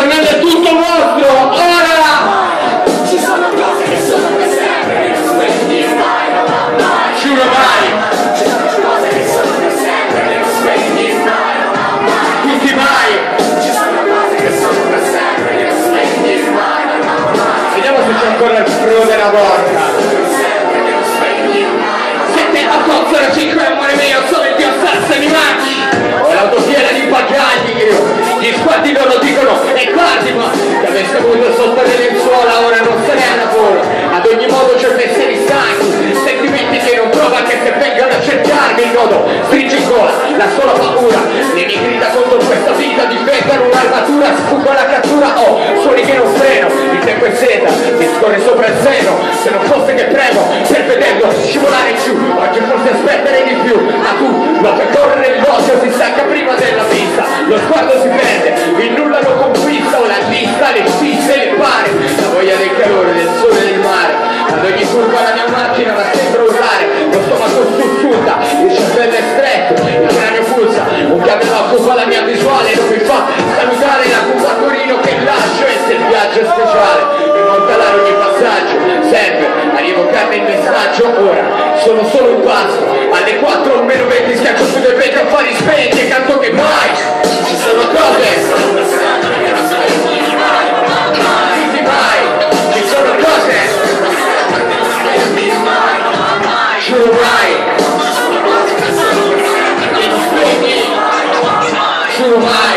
tornello è tutto vostro, ora! Ci sono cose che sono per sempre, che non spegni mai, mai, mai. Giuro mai, Ci sono cose che sono per sempre, che non spegni mai, mai, mai. tutti mai! Ci sono cose che sono per sempre, che non spegni mai, mai, mai. Vediamo se c'è ancora il fluo della porta. Sempre che non spegni mai. Sette a cozzare 5 sola paura, le mie grida contro questa vita diventano un'armatura, sfuggo alla cattura, oh, suoni che non freno, il tempo è seta, mi scorre sopra il seno, se non fosse che premo per vederlo è speciale, per mortalare ogni passaggio, serve a rievocarne il messaggio, ora. Sono solo un passo, alle 4 o meno 20 schiaccio su dei vecchi affari spenti e canto che mai. Ci sono cose. Tutti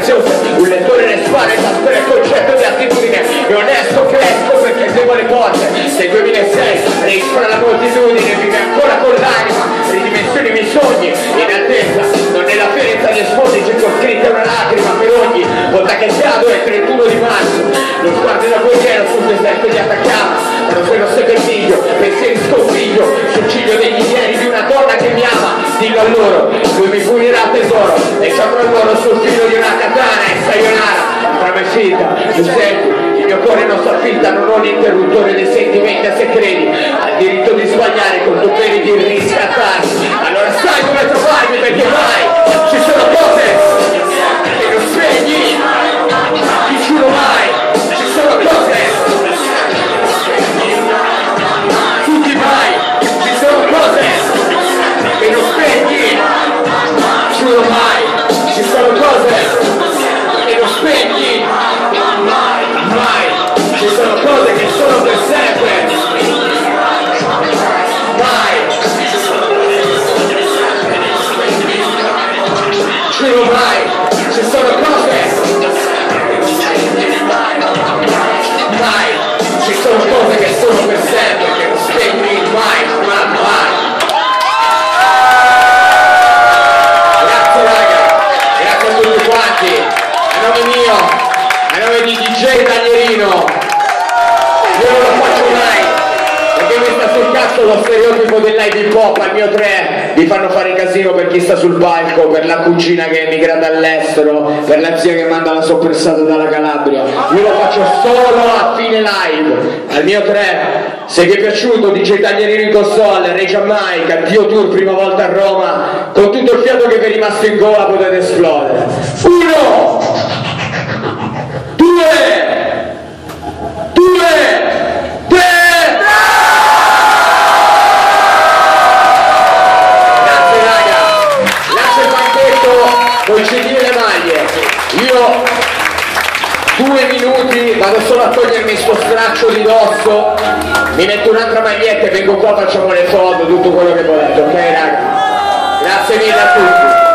preziose, un lettore ne spara e tasto il concetto di attitudine, e onesto che esco perché seguo le porte, se 2006, reispra la moltitudine, vive ancora con l'anima, ridimensioni i miei sogni, in attesa, non è la ferenza dei sfondi, circoscritta una lacrima per ogni volta che cado è il 31 di marzo, lo sguardo da guerriero sul deserto di Atacama, ma non quello seppellillo, pensieri sconfiglio, sul ciglio degli dillo a loro, lui mi punirà tesoro, e saprò loro sul filo di una katana e sayonara, travestita, tu senti, il mio cuore non s'affitta, non ho l'interruttore dei sentimenti a se credi, ha il diritto di sbagliare con doveri di riscattarsi. Allora sai come trovarmi perché mai cazzo lo stereotipo del live hip hop al mio 3 vi fanno fare casino per chi sta sul palco, per la cugina che è emigrata all'estero, per la zia che manda la soppressata dalla Calabria. Io lo faccio solo a fine live, al mio 3. Se vi è piaciuto DJ Taglierino in console, Re Jamaica, Dio Tour prima volta a Roma, con tutto il fiato che vi è rimasto in gola potete esplodere. Uno! Due! Due! Tre! Grazie raga, lascia il banchetto con CD e le maglie. Io due minuti vado solo a togliermi sto straccio di dosso, mi metto un'altra maglietta e vengo qua, facciamo le foto, tutto quello che volete, ok raga? Grazie mille a tutti.